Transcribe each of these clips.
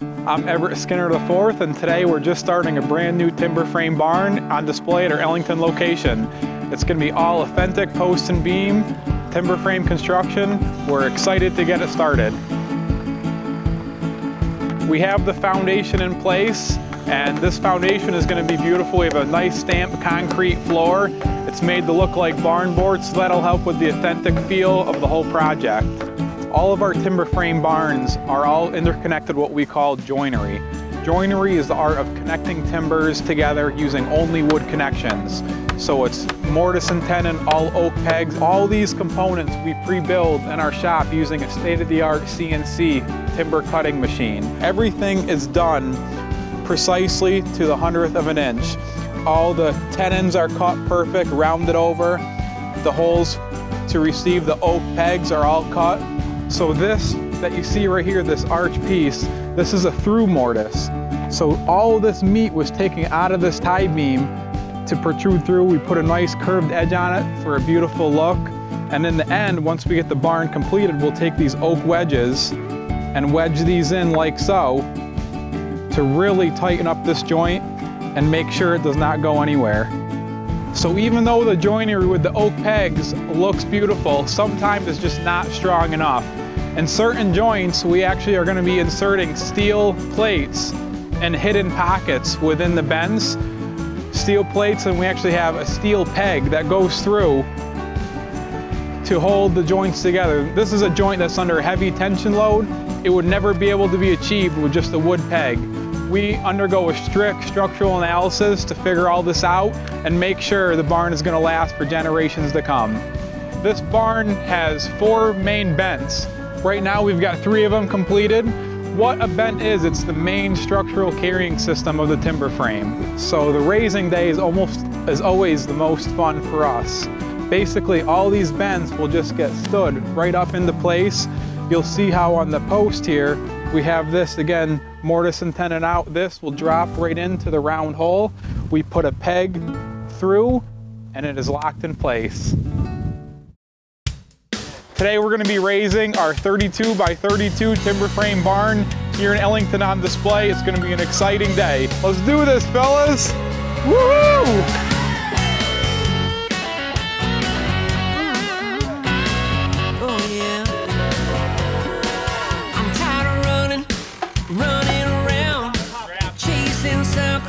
I'm Everett Skinner IV, and today we're just starting a brand new timber frame barn on display at our Ellington location. It's going to be all authentic post and beam, timber frame construction. We're excited to get it started. We have the foundation in place, and this foundation is going to be beautiful. We have a nice stamped concrete floor. It's made to look like barn boards, so that'll help with the authentic feel of the whole project. All of our timber frame barns are all interconnected what we call joinery. Joinery is the art of connecting timbers together using only wood connections. So it's mortise and tenon, all oak pegs. All these components we pre-build in our shop using a state-of-the-art CNC timber cutting machine. Everything is done precisely to the hundredth of an inch. All the tenons are cut perfect, rounded over. The holes to receive the oak pegs are all cut so this that you see right here, this arch piece, this is a through mortise. So all this meat was taken out of this tie beam to protrude through. We put a nice curved edge on it for a beautiful look. And in the end, once we get the barn completed, we'll take these oak wedges and wedge these in like so to really tighten up this joint and make sure it does not go anywhere. So even though the joinery with the oak pegs looks beautiful, sometimes it's just not strong enough. In certain joints, we actually are gonna be inserting steel plates and hidden pockets within the bents. Steel plates, and we actually have a steel peg that goes through to hold the joints together. This is a joint that's under heavy tension load. It would never be able to be achieved with just a wood peg. We undergo a strict structural analysis to figure all this out and make sure the barn is gonna last for generations to come. This barn has four main bents. Right now we've got three of them completed. What a bent is, it's the main structural carrying system of the timber frame. So the raising day is almost, is always the most fun for us. Basically all these bents will just get stood right up into place. You'll see how on the post here, we have this again, mortise and tenon out. This will drop right into the round hole. We put a peg through and it is locked in place. Today we're gonna be raising our 32 by 32 timber frame barn here in Ellington on display. It's gonna be an exciting day. Let's do this, fellas. Woo!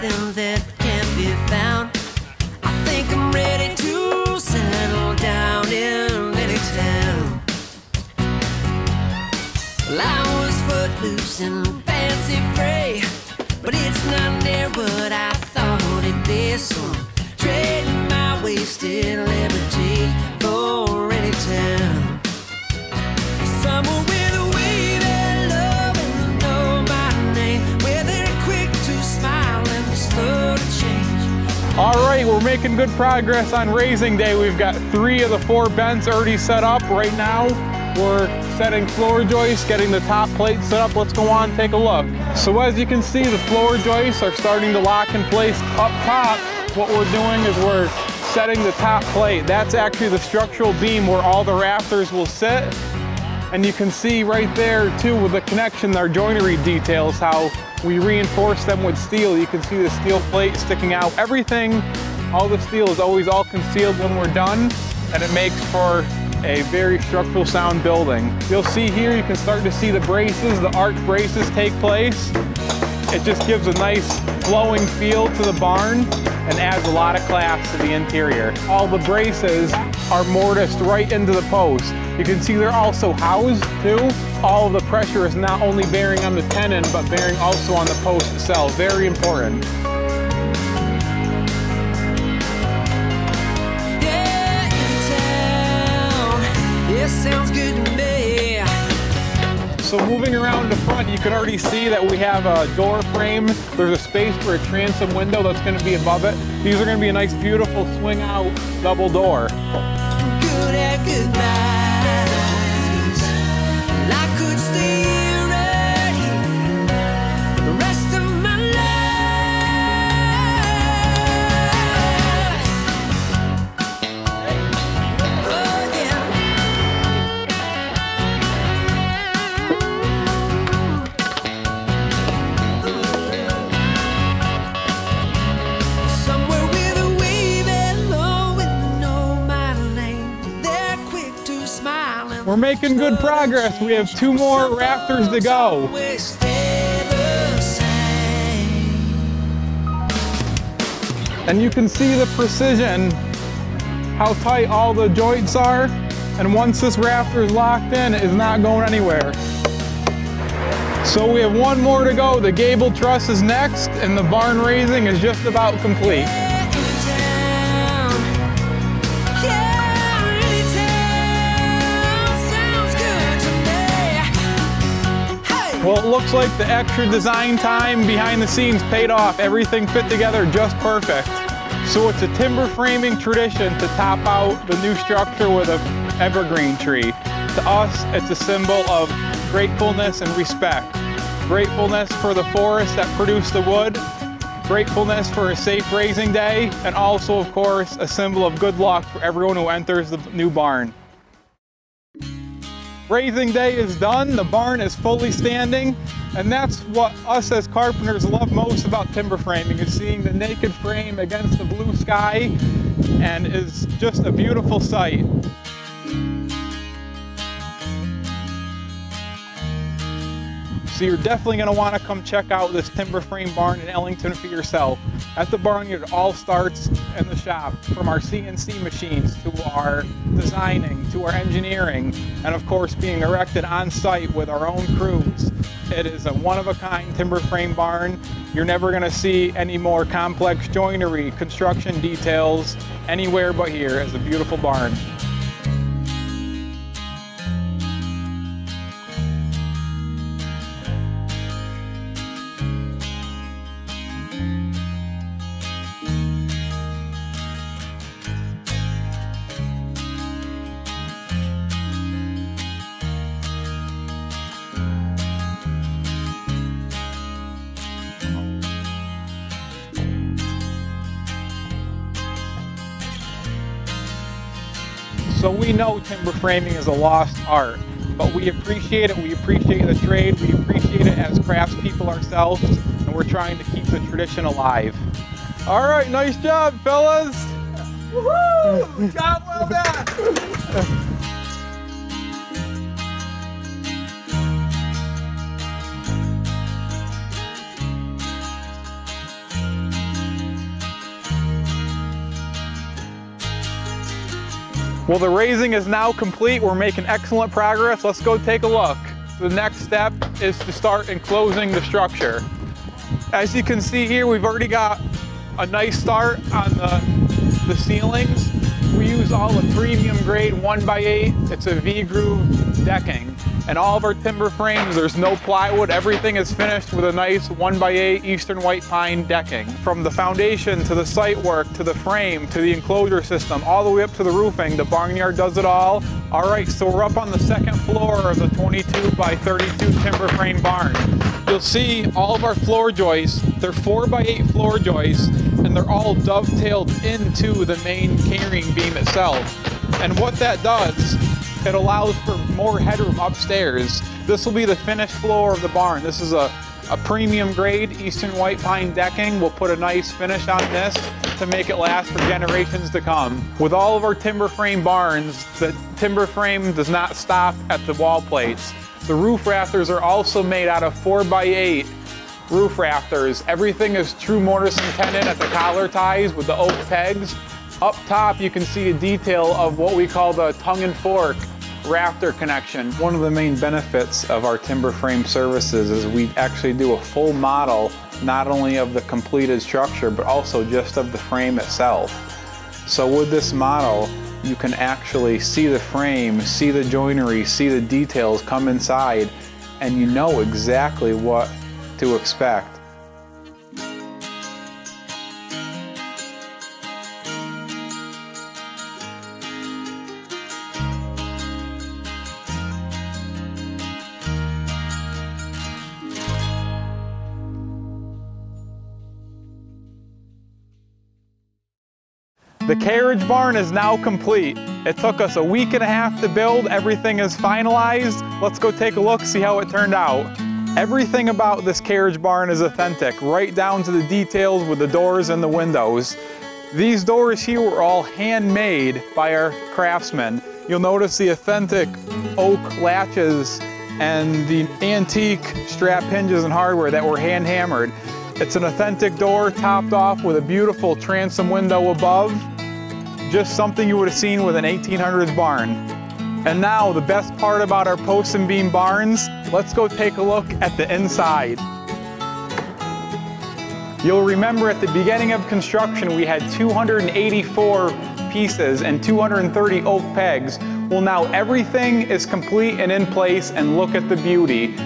Oh, that can't be found. And fancy free, but it's not near what I thought it'd be. So trading my wasted liberty for any town. Somewhere with a way love and know my name, where they're quick to smile and slow to change. All right, we're making good progress on raising day. We've got three of the four bents already set up. Right now, we're setting floor joists, getting the top plate set up. Let's go on, take a look. So as you can see, the floor joists are starting to lock in place up top. What we're doing is we're setting the top plate. That's actually the structural beam where all the rafters will sit. And you can see right there too with the connection, our joinery details, how we reinforce them with steel. You can see the steel plate sticking out. Everything, all the steel is always all concealed when we're done, and it makes for a very structural sound building. You'll see here, you can start to see the braces, the arch braces take place. It just gives a nice flowing feel to the barn and adds a lot of class to the interior. All the braces are mortised right into the post. You can see they're also housed too. All of the pressure is not only bearing on the tenon, but bearing also on the post itself. Very important. Sounds good to me. So moving around the front, you can already see that we have a door frame. There's a space for a transom window that's gonna be above it. These are gonna be a nice, beautiful swing out double door. Good We're making good progress. We have two more rafters to go. And you can see the precision, how tight all the joints are. And once this rafter is locked in, it is not going anywhere. So we have one more to go. The gable truss is next, and the barn raising is just about complete. Well, it looks like the extra design time behind the scenes paid off. Everything fit together just perfect. So it's a timber framing tradition to top out the new structure with a evergreen tree. To us, it's a symbol of gratefulness and respect. Gratefulness for the forest that produced the wood, gratefulness for a safe raising day, and also, of course, a symbol of good luck for everyone who enters the new barn. Raising day is done, the barn is fully standing, and that's what us as carpenters love most about timber framing is seeing the naked frame against the blue sky and is just a beautiful sight. So you're definitely going to want to come check out this timber frame barn in Ellington for yourself. At the Barn Yard, all starts in the shop, from our CNC machines to our designing, to our engineering, and of course being erected on site with our own crews. It is a one-of-a-kind timber frame barn. You're never going to see any more complex joinery, construction details anywhere but here. It's a beautiful barn. So we know timber framing is a lost art, but we appreciate it. We appreciate the trade. We appreciate it as craftspeople ourselves, and we're trying to keep the tradition alive. All right, nice job, fellas. Woohoo! Job well done. Well, the raising is now complete. We're making excellent progress. Let's go take a look. The next step is to start enclosing the structure. As you can see here, we've already got a nice start on the, the ceilings. We use all the premium grade 1x8. It's a V-groove decking. And all of our timber frames, there's no plywood. Everything is finished with a nice 1x8 Eastern White Pine decking. From the foundation to the site work to the frame to the enclosure system, all the way up to the roofing, the Barn Yard does it all. All right, so we're up on the second floor of the 22 by 32 timber frame barn. You'll see all of our floor joists, they're 4 by 8 floor joists, and they're all dovetailed into the main carrying beam itself. And what that does, it allows for more headroom upstairs. This will be the finished floor of the barn. This is a, a premium grade Eastern White Pine decking. We'll put a nice finish on this to make it last for generations to come. With all of our timber frame barns, the timber frame does not stop at the wall plates. The roof rafters are also made out of 4x8 roof rafters. Everything is true mortise and tenon at the collar ties with the oak pegs. Up top, you can see a detail of what we call the tongue and fork rafter connection. One of the main benefits of our timber frame services is we actually do a full model, not only of the completed structure, but also just of the frame itself. So with this model, you can actually see the frame, see the joinery, see the details come inside, and you know exactly what to expect. The carriage barn is now complete. It took us a week and a half to build. Everything is finalized. Let's go take a look, see how it turned out. Everything about this carriage barn is authentic, right down to the details with the doors and the windows. These doors here were all handmade by our craftsmen. You'll notice the authentic oak latches and the antique strap hinges and hardware that were hand hammered. It's an authentic door topped off with a beautiful transom window above. Just something you would have seen with an 1800s barn. And now the best part about our post and beam barns, let's go take a look at the inside. You'll remember at the beginning of construction we had 284 pieces and 230 oak pegs. Well now everything is complete and in place and look at the beauty.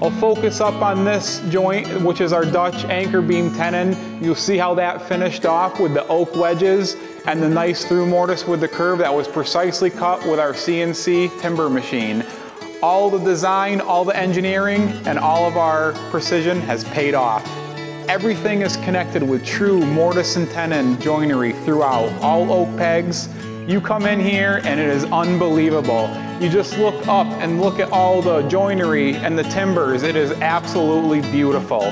I'll focus up on this joint, which is our Dutch anchor beam tenon. You'll see how that finished off with the oak wedges and the nice through mortise with the curve that was precisely cut with our CNC timber machine. All the design, all the engineering, and all of our precision has paid off. Everything is connected with true mortise and tenon joinery throughout, all oak pegs. You come in here and it is unbelievable. You just look up and look at all the joinery and the timbers. It is absolutely beautiful.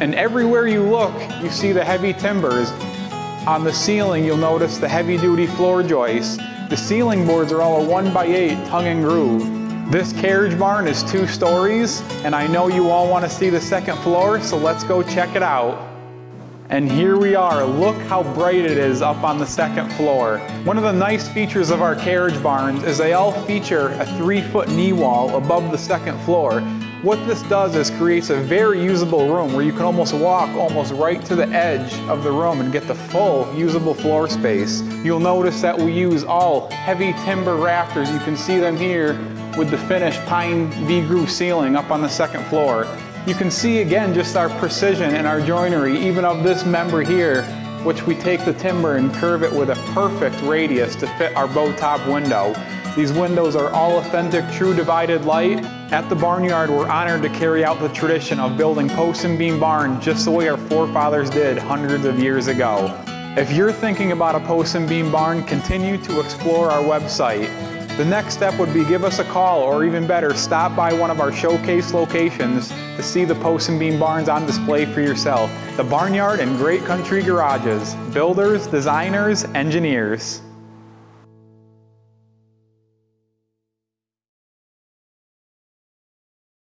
And everywhere you look, you see the heavy timbers. On the ceiling, you'll notice the heavy duty floor joists. The ceiling boards are all a one by eight tongue and groove. This carriage barn is two stories, and I know you all want to see the second floor, so let's go check it out. And here we are, look how bright it is up on the second floor. One of the nice features of our carriage barns is they all feature a three foot knee wall above the second floor. What this does is creates a very usable room where you can almost walk almost right to the edge of the room and get the full usable floor space. You'll notice that we use all heavy timber rafters. You can see them here with the finished pine V-groove ceiling up on the second floor. You can see again just our precision and our joinery, even of this member here, which we take the timber and curve it with a perfect radius to fit our bow top window. These windows are all authentic, true divided light. At the Barn Yard, we're honored to carry out the tradition of building post and beam barn just the way our forefathers did hundreds of years ago. If you're thinking about a post and beam barn, continue to explore our website. The next step would be give us a call or even better, stop by one of our showcase locations to see the post and beam barns on display for yourself. The Barn Yard and Great Country Garages, builders, designers, engineers.